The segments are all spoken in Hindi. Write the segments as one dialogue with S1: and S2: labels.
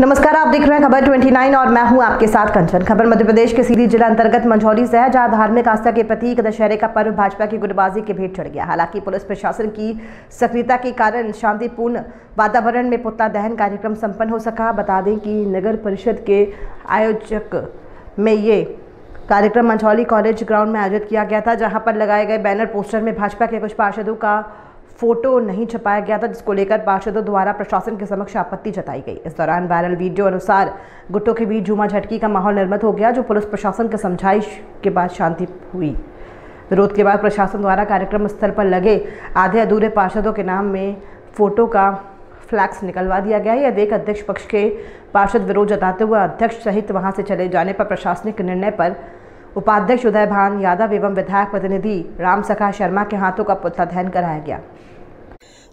S1: नमस्कार, आप देख रहे हैं खबर 29 और मैं हूँ आपके साथ कंचन। खबर मध्य प्रदेश के सीधी जिला अंतर्गत मंझौली से है जहाँ धार्मिक आस्था के प्रतीक दशहरे का पर्व भाजपा की गुटबाजी के भेंट चढ़ गया। हालाँकि पुलिस प्रशासन की सक्रियता के कारण शांतिपूर्ण वातावरण में पुतला दहन कार्यक्रम संपन्न हो सका। बता दें कि नगर परिषद के आयोजक में ये कार्यक्रम मंझौली कॉलेज ग्राउंड में आयोजित किया गया था, जहाँ पर लगाए गए बैनर, पोस्टर में भाजपा के कुछ पार्षदों का फ़ोटो नहीं छपाया गया था, जिसको लेकर पार्षदों द्वारा प्रशासन के समक्ष आपत्ति जताई गई। इस दौरान वायरल वीडियो अनुसार गुट्टों के बीच जुमा झटकी का माहौल निर्मित हो गया, जो पुलिस प्रशासन के समझाइश के बाद शांति हुई। विरोध के बाद प्रशासन द्वारा कार्यक्रम स्थल पर लगे आधे अधूरे पार्षदों के नाम में फ़ोटो का फ्लैक्स निकलवा दिया गया। यह देख अध्यक्ष पक्ष के पार्षद विरोध जताते हुए अध्यक्ष सहित वहाँ से चले जाने पर प्रशासनिक निर्णय पर उपाध्यक्ष उदय भान, यादव एवं विधायक प्रतिनिधि राम सखा शर्मा के हाथों का पुतला दहन कराया गया।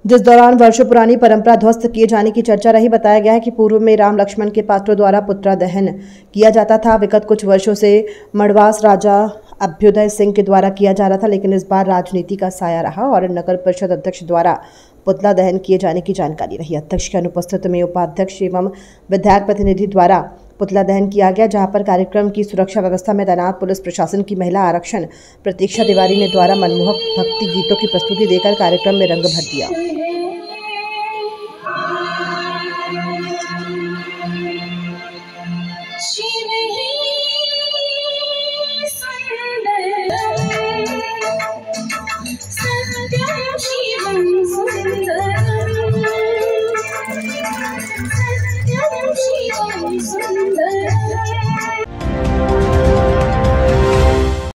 S1: जिस दौरान वर्षों पुरानी परंपरा ध्वस्त किए जाने की चर्चा रही, बताया गया है कि पूर्व में राम लक्ष्मण के पात्रों द्वारा पुत्रा दहन किया जाता था। विगत कुछ वर्षों से मड़वास राजा अभ्युदय सिंह के द्वारा किया जा रहा था, लेकिन इस बार राजनीति का साया रहा और नगर परिषद अध्यक्ष द्वारा पुतला दहन किए जाने की जानकारी रही। अध्यक्ष के अनुपस्थित में उपाध्यक्ष एवं विधायक प्रतिनिधि द्वारा पुतला दहन किया गया, जहाँ पर कार्यक्रम की सुरक्षा व्यवस्था में तैनात पुलिस प्रशासन की महिला आरक्षण प्रतीक्षा तिवारी ने द्वारा मनमोहक भक्ति गीतों की प्रस्तुति देकर कार्यक्रम में रंग भर दिया।